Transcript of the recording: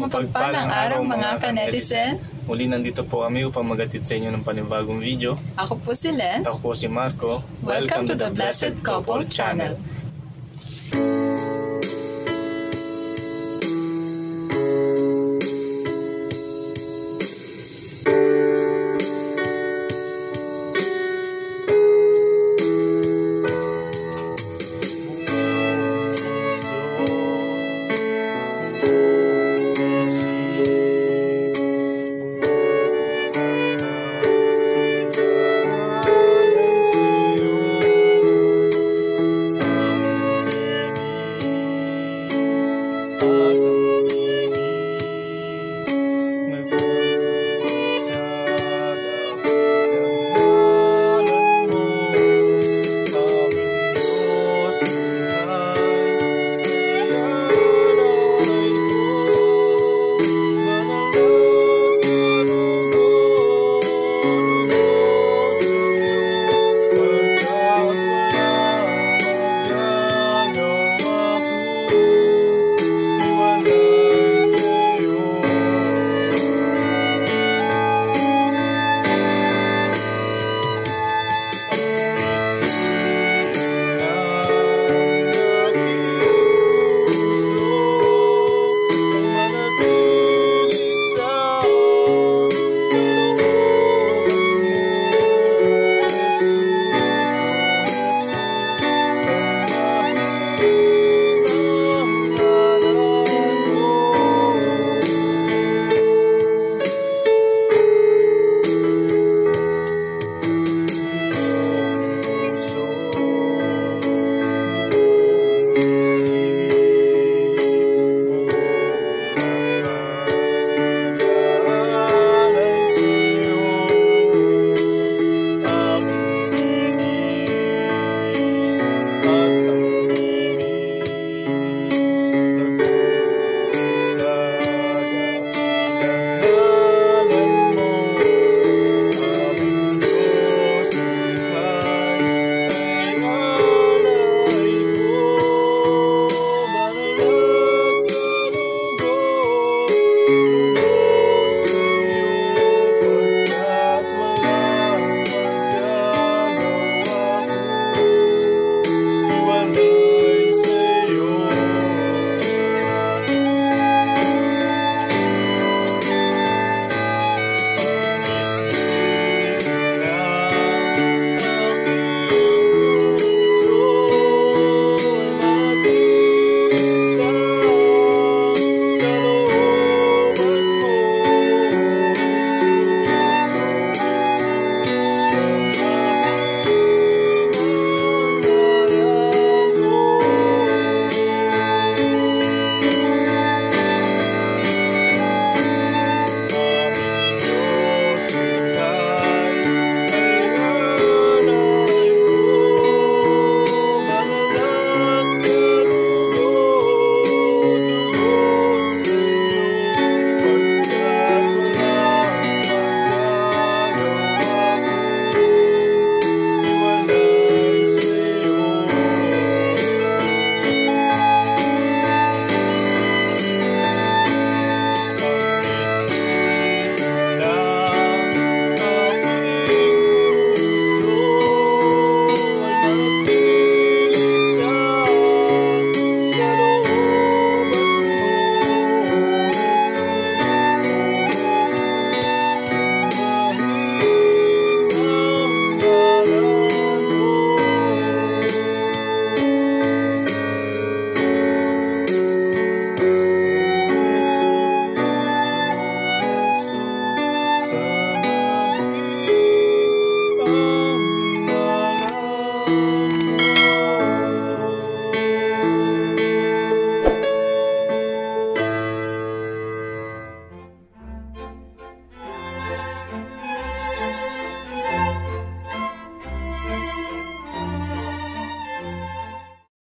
Mapagpalang araw mga kanetizen. Muli nandito po kami upang magatid sa inyo ng panibagong video. Ako po si Len. At ako po si Marco. Welcome to the Blessed Couple Channel.